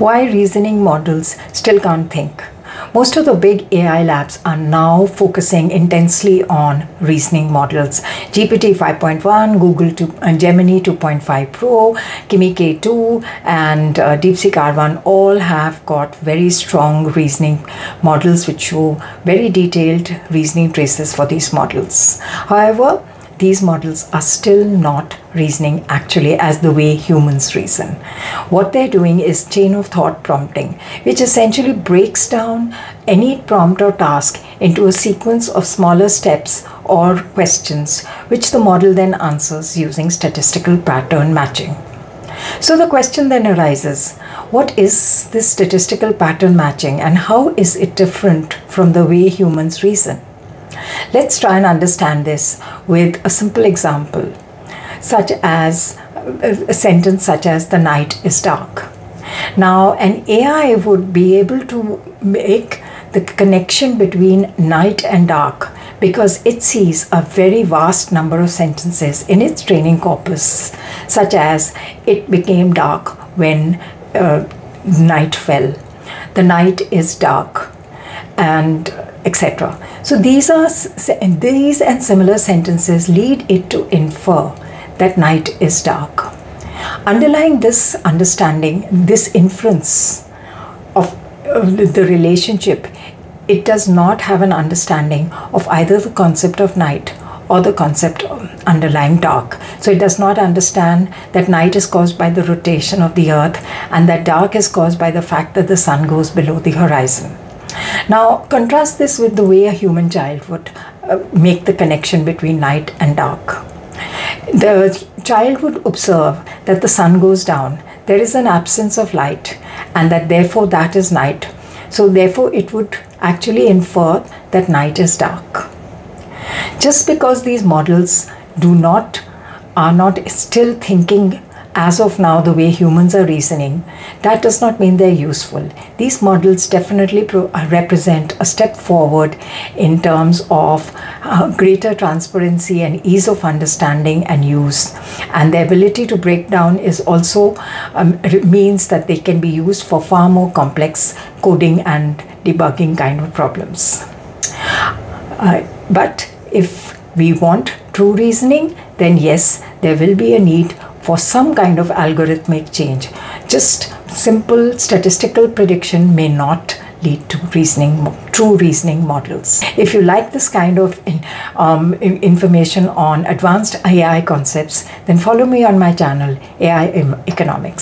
why reasoning models still can't think. Most of the big AI labs are now focusing intensely on reasoning models. GPT 5.1, Google 2, and uh, Gemini 2.5 Pro, Kimi K2, and uh, DeepSeek R1 all have got very strong reasoning models which show very detailed reasoning traces for these models. However, these models are still not reasoning actually as the way humans reason. What they're doing is chain of thought prompting, which essentially breaks down any prompt or task into a sequence of smaller steps or questions, which the model then answers using statistical pattern matching. So the question then arises what is this statistical pattern matching and how is it different from the way humans reason? Let's try and understand this with a simple example, such as a sentence such as the night is dark. Now, an AI would be able to make the connection between night and dark because it sees a very vast number of sentences in its training corpus, such as it became dark when uh, night fell, the night is dark, and etc. So these are these and similar sentences lead it to infer that night is dark. Underlying this understanding, this inference of the relationship, it does not have an understanding of either the concept of night or the concept underlying dark. So it does not understand that night is caused by the rotation of the earth and that dark is caused by the fact that the sun goes below the horizon. Now, contrast this with the way a human child would uh, make the connection between night and dark. The child would observe that the sun goes down, there is an absence of light, and that therefore that is night. So, therefore, it would actually infer that night is dark. Just because these models do not are not still thinking as of now, the way humans are reasoning, that does not mean they're useful. These models definitely uh, represent a step forward in terms of uh, greater transparency and ease of understanding and use. And the ability to break down is also um, means that they can be used for far more complex coding and debugging kind of problems. Uh, but if we want true reasoning, then yes, there will be a need for some kind of algorithmic change. Just simple statistical prediction may not lead to reasoning, true reasoning models. If you like this kind of um, information on advanced AI concepts, then follow me on my channel, AI Economics.